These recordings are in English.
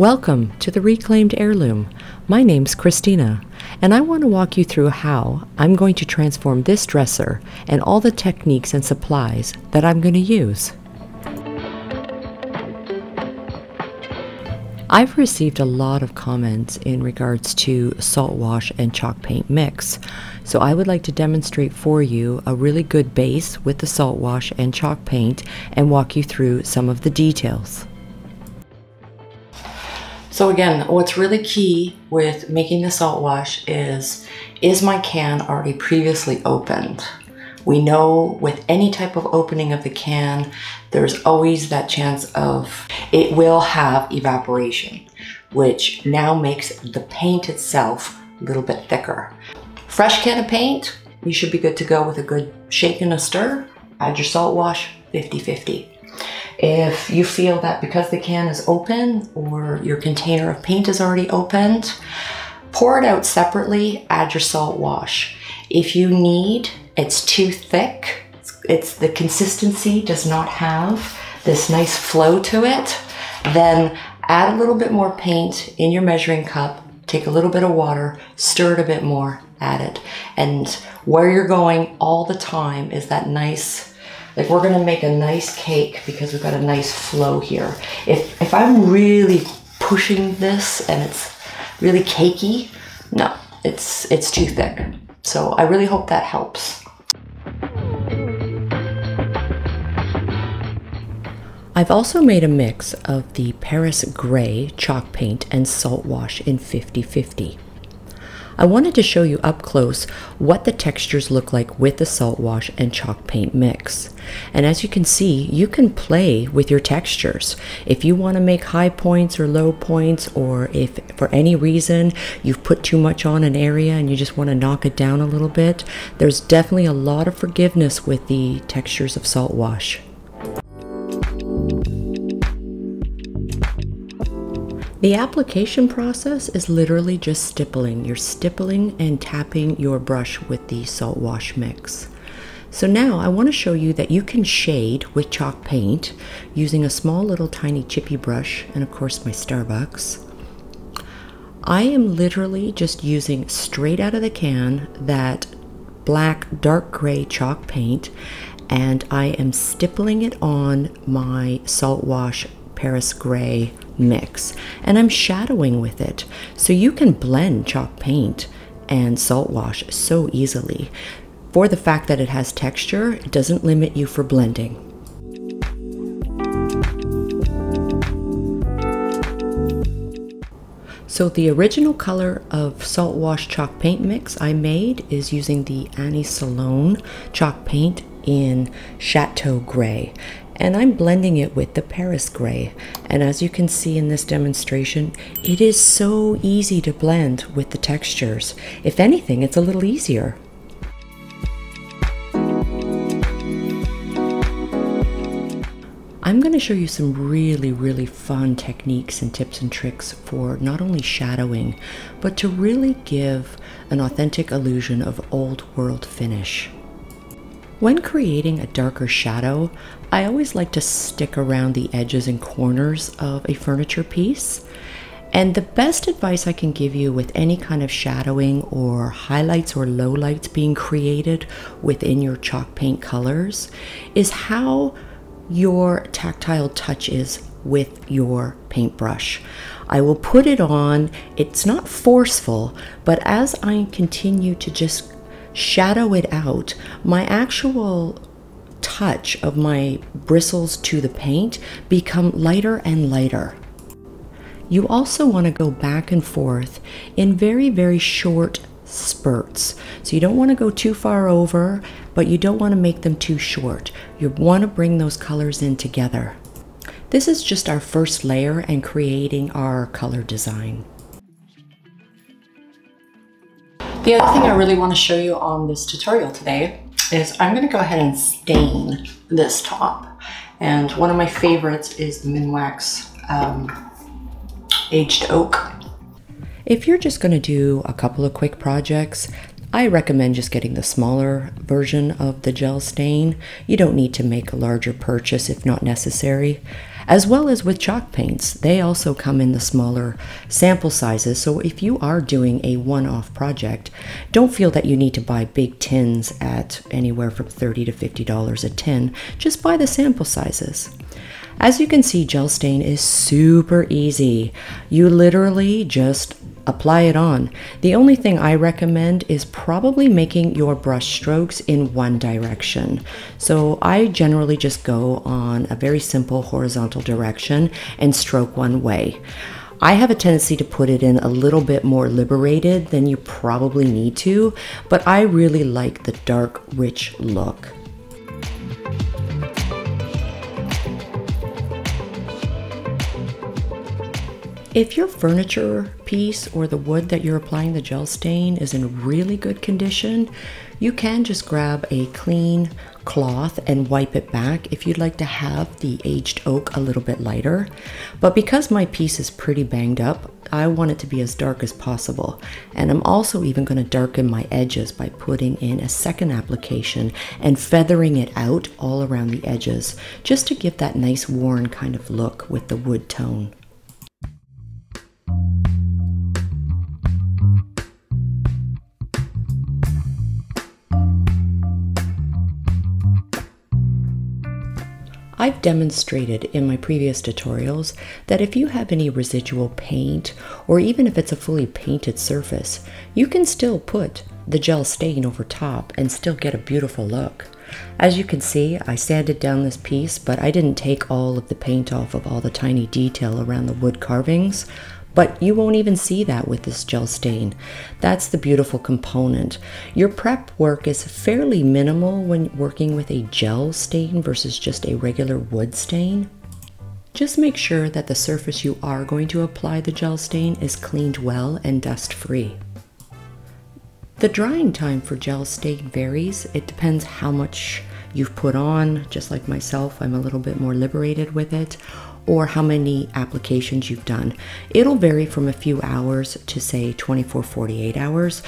Welcome to the Reclaimed Heirloom. My name's Christina, and I want to walk you through how I'm going to transform this dresser and all the techniques and supplies that I'm going to use. I've received a lot of comments in regards to salt wash and chalk paint mix, so I would like to demonstrate for you a really good base with the salt wash and chalk paint and walk you through some of the details. So again, what's really key with making the salt wash is, is my can already previously opened? We know with any type of opening of the can, there's always that chance of it will have evaporation, which now makes the paint itself a little bit thicker. Fresh can of paint, you should be good to go with a good shake and a stir. Add your salt wash 50-50. If you feel that because the can is open or your container of paint is already opened, pour it out separately, add your salt wash. If you need it's too thick. It's the consistency does not have this nice flow to it. Then add a little bit more paint in your measuring cup. Take a little bit of water, stir it a bit more, add it. And where you're going all the time is that nice, like we're gonna make a nice cake because we've got a nice flow here. If, if I'm really pushing this and it's really cakey, no, it's, it's too thick. So I really hope that helps. I've also made a mix of the Paris Grey chalk paint and salt wash in 50-50. I wanted to show you up close what the textures look like with the salt wash and chalk paint mix. And as you can see, you can play with your textures. If you want to make high points or low points, or if for any reason you've put too much on an area and you just want to knock it down a little bit, there's definitely a lot of forgiveness with the textures of salt wash. The application process is literally just stippling. You're stippling and tapping your brush with the salt wash mix. So now I want to show you that you can shade with chalk paint using a small little tiny chippy brush and of course my Starbucks. I am literally just using straight out of the can that black dark gray chalk paint and I am stippling it on my salt wash Paris gray mix and I'm shadowing with it. So you can blend chalk paint and salt wash so easily. For the fact that it has texture, it doesn't limit you for blending. So the original color of salt wash chalk paint mix I made is using the Annie Sloan chalk paint in Chateau Gray and I'm blending it with the Paris Gray. And as you can see in this demonstration, it is so easy to blend with the textures. If anything, it's a little easier. I'm going to show you some really, really fun techniques and tips and tricks for not only shadowing, but to really give an authentic illusion of old world finish. When creating a darker shadow, I always like to stick around the edges and corners of a furniture piece. And the best advice I can give you with any kind of shadowing or highlights or lowlights being created within your chalk paint colors is how your tactile touch is with your paintbrush. I will put it on, it's not forceful, but as I continue to just shadow it out, my actual touch of my bristles to the paint become lighter and lighter. You also want to go back and forth in very, very short spurts. So you don't want to go too far over, but you don't want to make them too short. You want to bring those colors in together. This is just our first layer and creating our color design. The other thing I really want to show you on this tutorial today is I'm to go ahead and stain this top. And one of my favorites is the Minwax um, Aged Oak. If you're just to do a couple of quick projects, I recommend just getting the smaller version of the gel stain. You don't need to make a larger purchase if not necessary. As well as with chalk paints. They also come in the smaller sample sizes, so if you are doing a one-off project, don't feel that you need to buy big tins at anywhere from 30 to $50 a tin. Just buy the sample sizes. As you can see, gel stain is super easy. You literally just apply it on. The only thing I recommend is probably making your brush strokes in one direction. So I generally just go on a very simple horizontal direction and stroke one way. I have a tendency to put it in a little bit more liberated than you probably need to, but I really like the dark, rich look. If your furniture piece or the wood that you're applying the gel stain is in really good condition, you can just grab a clean cloth and wipe it back if you'd like to have the aged oak a little bit lighter. But because my piece is pretty banged up, I want it to be as dark as possible. And I'm also even going to darken my edges by putting in a second application and feathering it out all around the edges just to give that nice worn kind of look with the wood tone. I've demonstrated in my previous tutorials that if you have any residual paint, or even if it's a fully painted surface, you can still put the gel stain over top and still get a beautiful look. As you can see, I sanded down this piece, but I didn't take all of the paint off of all the tiny detail around the wood carvings. But you won't even see that with this gel stain. That's the beautiful component. Your prep work is fairly minimal when working with a gel stain versus just a regular wood stain. Just make sure that the surface you are going to apply the gel stain is cleaned well and dust free. The drying time for gel stain varies. It depends how much you've put on. Just like myself, I'm a little bit more liberated with it or how many applications you've done. It'll vary from a few hours to say 24, 48 hours.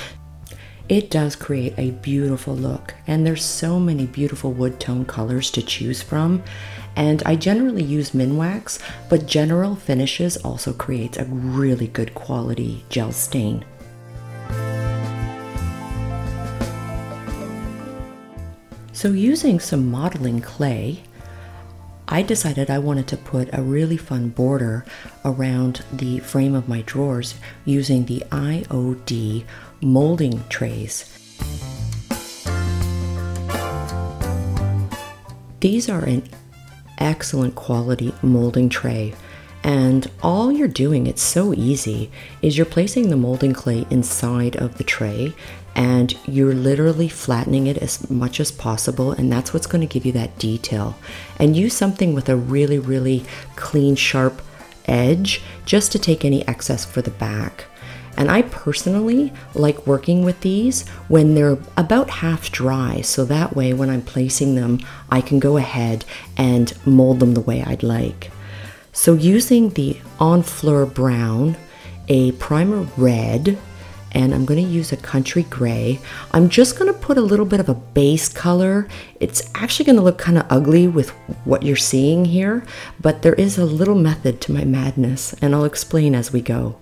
It does create a beautiful look and there's so many beautiful wood tone colors to choose from. And I generally use Minwax, but General Finishes also creates a really good quality gel stain. So using some modeling clay, I decided I wanted to put a really fun border around the frame of my drawers using the IOD molding trays. These are an excellent quality molding tray and all you're doing, it's so easy, is you're placing the molding clay inside of the tray and you're literally flattening it as much as possible and that's what's going to give you that detail. And use something with a really, really clean, sharp edge just to take any excess for the back. And I personally like working with these when they're about half dry, so that way when I'm placing them, I can go ahead and mold them the way I'd like. So using the Honfleur Brown, a primer red, and I'm going to use a country gray. I'm just going to put a little bit of a base color. It's actually going to look kind of ugly with what you're seeing here, but there is a little method to my madness, and I'll explain as we go.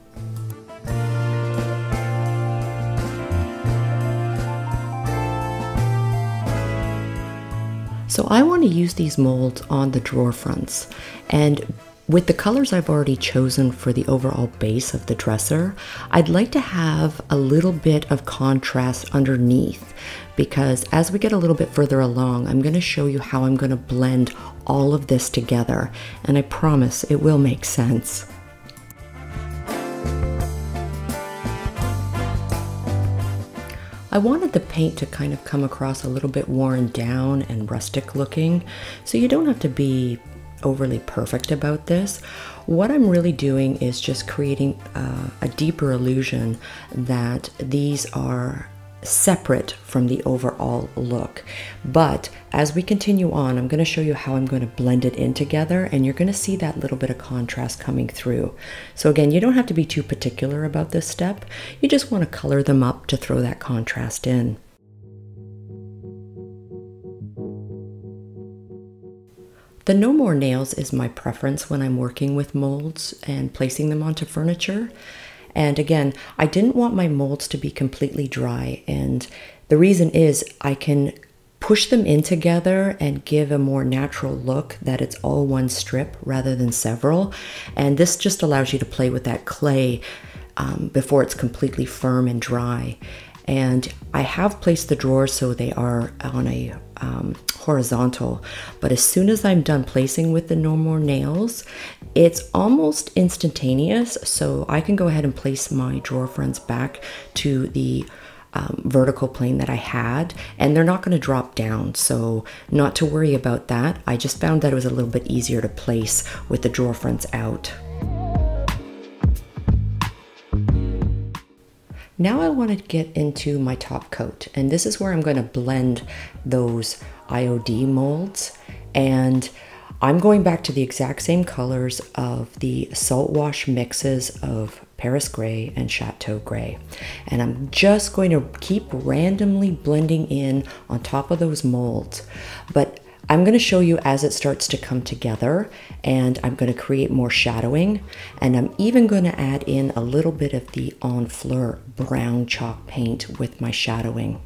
So I want to use these molds on the drawer fronts and with the colors I've already chosen for the overall base of the dresser, I'd like to have a little bit of contrast underneath because as we get a little bit further along, I'm going to show you how I'm going to blend all of this together and I promise it will make sense. I wanted the paint to kind of come across a little bit worn down and rustic looking, so you don't have to be overly perfect about this. What I'm really doing is just creating uh, a deeper illusion that these are separate from the overall look. But as we continue on, I'm going to show you how I'm going to blend it in together and you're going to see that little bit of contrast coming through. So again, you don't have to be too particular about this step. You just want to color them up to throw that contrast in. The No More Nails is my preference when I'm working with molds and placing them onto furniture. And again, I didn't want my molds to be completely dry. And the reason is I can push them in together and give a more natural look that it's all one strip rather than several. And this just allows you to play with that clay um, before it's completely firm and dry. And I have placed the drawers so they are on a um, horizontal, but as soon as I'm done placing with the No More Nails, it's almost instantaneous. So I can go ahead and place my drawer fronts back to the um, vertical plane that I had, and they're not going to drop down. So, not to worry about that. I just found that it was a little bit easier to place with the drawer fronts out. Now I want to get into my top coat and this is where I'm going to blend those IOD molds and I'm going back to the exact same colors of the salt wash mixes of Paris Grey and Chateau Grey. And I'm just going to keep randomly blending in on top of those molds. But I'm going to show you as it starts to come together and I'm going to create more shadowing and I'm even going to add in a little bit of the Honfleur brown chalk paint with my shadowing.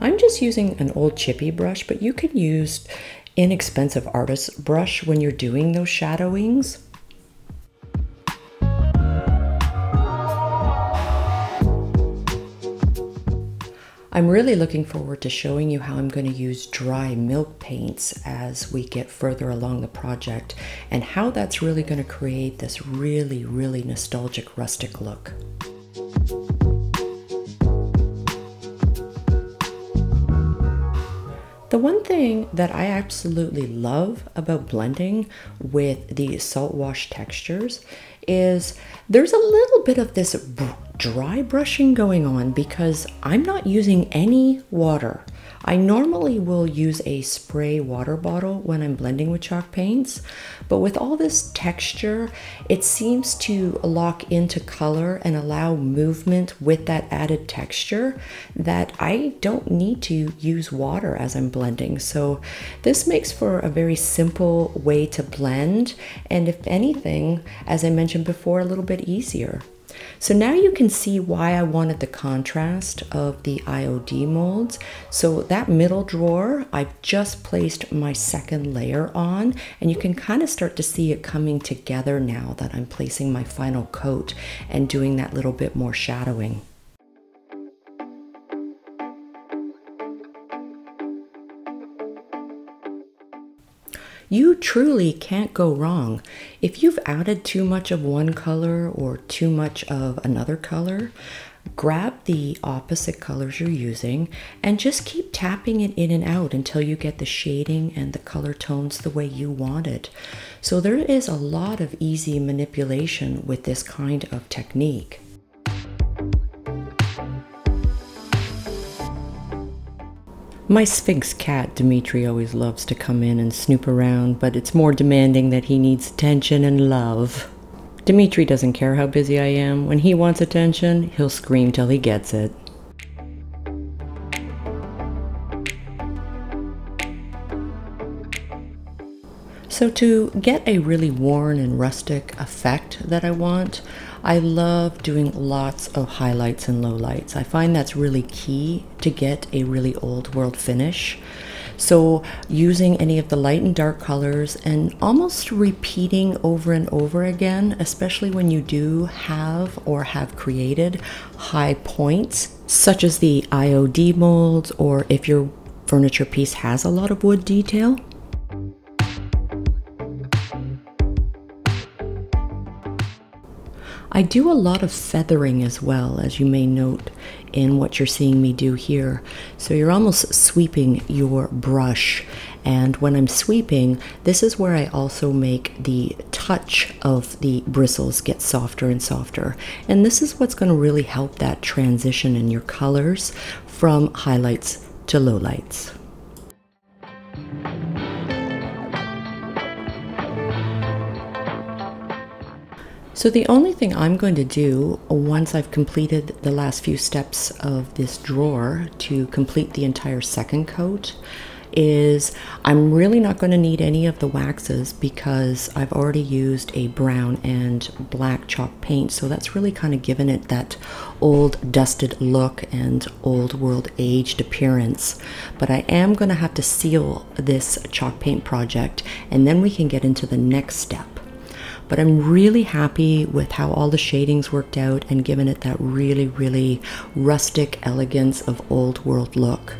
I'm just using an old chippy brush, but you can use inexpensive artist brush when you're doing those shadowings. I'm really looking forward to showing you how I'm going to use dry milk paints as we get further along the project and how that's really going to create this really, really nostalgic rustic look. The one thing that I absolutely love about blending with the salt wash textures is there's a little bit of this dry brushing going on because I'm not using any water. I normally will use a spray water bottle when I'm blending with chalk paints, but with all this texture, it seems to lock into color and allow movement with that added texture that I don't need to use water as I'm blending. So this makes for a very simple way to blend and if anything, as I mentioned before, a little bit easier. So now you can see why I wanted the contrast of the IOD molds. So that middle drawer, I've just placed my second layer on and you can kind of start to see it coming together now that I'm placing my final coat and doing that little bit more shadowing. You truly can't go wrong. If you've added too much of one color or too much of another color, grab the opposite colors you're using and just keep tapping it in and out until you get the shading and the color tones the way you want it. So there is a lot of easy manipulation with this kind of technique. My Sphynx cat, Dimitri, always loves to come in and snoop around, but it's more demanding that he needs attention and love. Dimitri doesn't care how busy I am. When he wants attention, he'll scream till he gets it. So to get a really worn and rustic effect that I want, I love doing lots of highlights and lowlights. I find that's really key to get a really old world finish. So using any of the light and dark colors and almost repeating over and over again, especially when you do have or have created high points, such as the IOD molds or if your furniture piece has a lot of wood detail. I do a lot of feathering as well, as you may note in what you're seeing me do here. So you're almost sweeping your brush. And when I'm sweeping, this is where I also make the touch of the bristles get softer and softer. And this is what's going to really help that transition in your colors from highlights to lowlights. So the only thing I'm going to do once I've completed the last few steps of this drawer to complete the entire second coat is I'm really not going to need any of the waxes because I've already used a brown and black chalk paint. So that's really kind of given it that old dusted look and old world aged appearance. But I am going to have to seal this chalk paint project and then we can get into the next step but I'm really happy with how all the shadings worked out and given it that really, really rustic elegance of old world look.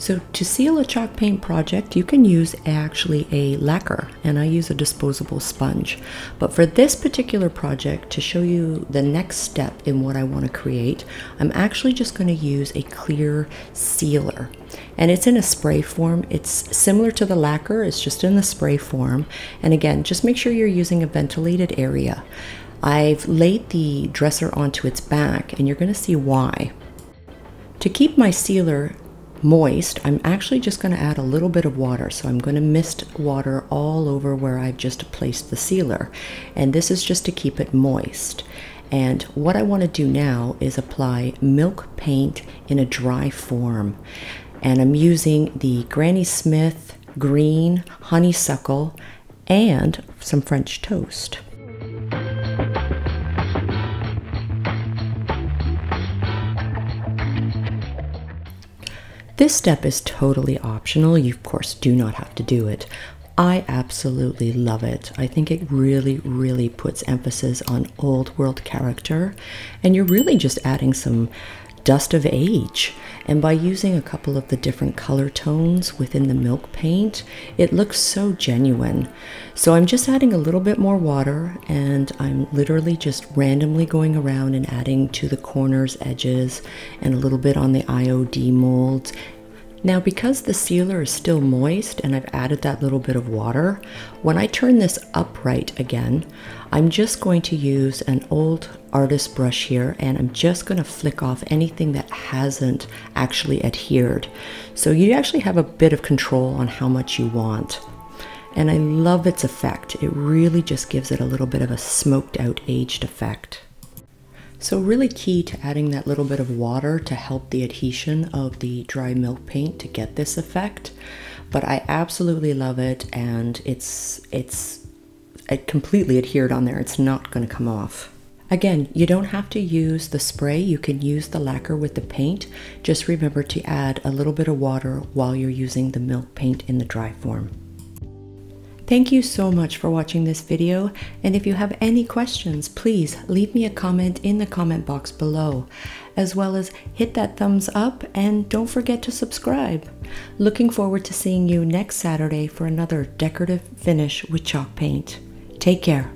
So to seal a chalk paint project, you can use actually a lacquer, and I use a disposable sponge. But for this particular project, to show you the next step in what I want to create, I'm actually just going to use a clear sealer. And it's in a spray form. It's similar to the lacquer, it's just in the spray form. And again, just make sure you're using a ventilated area. I've laid the dresser onto its back, and you're going to see why. To keep my sealer moist, I'm actually just going to add a little bit of water. So I'm going to mist water all over where I've just placed the sealer. And this is just to keep it moist. And what I want to do now is apply milk paint in a dry form. And I'm using the Granny Smith green honeysuckle and some French toast. This step is totally optional. You, of course, do not have to do it. I absolutely love it. I think it really, really puts emphasis on old world character, and you're really just adding some dust of age. And by using a couple of the different color tones within the milk paint, it looks so genuine. So I'm just adding a little bit more water and I'm literally just randomly going around and adding to the corners, edges, and a little bit on the IOD molds now because the sealer is still moist and I've added that little bit of water, when I turn this upright again, I'm just going to use an old artist brush here and I'm just going to flick off anything that hasn't actually adhered. So you actually have a bit of control on how much you want. And I love its effect. It really just gives it a little bit of a smoked out aged effect. So really key to adding that little bit of water to help the adhesion of the dry milk paint to get this effect. But I absolutely love it and it's, it's it completely adhered on there. It's not gonna come off. Again, you don't have to use the spray. You can use the lacquer with the paint. Just remember to add a little bit of water while you're using the milk paint in the dry form. Thank you so much for watching this video, and if you have any questions, please leave me a comment in the comment box below, as well as hit that thumbs up and don't forget to subscribe. Looking forward to seeing you next Saturday for another decorative finish with chalk paint. Take care.